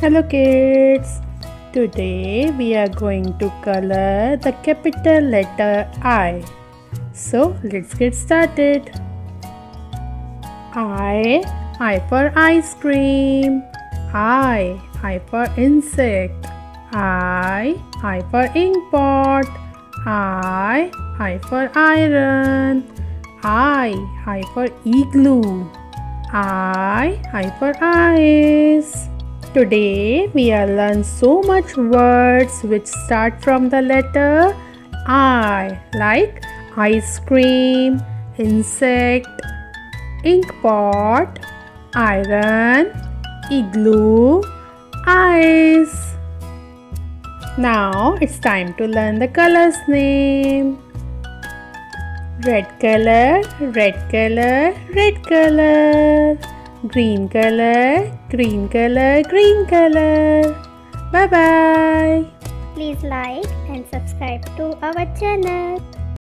Hello kids. Today we are going to color the capital letter I. So let's get started. I, I for ice cream. I, I for insect. I, I for ink pot. I, I for iron. I, I for igloo. I, I for eyes. Today we are learn so much words which start from the letter I like ice cream, insect, ink pot, iron, igloo, ice. Now it's time to learn the colors name. Red color, red color, red color. Green color, green color, green color. Bye bye. Please like and subscribe to our channel.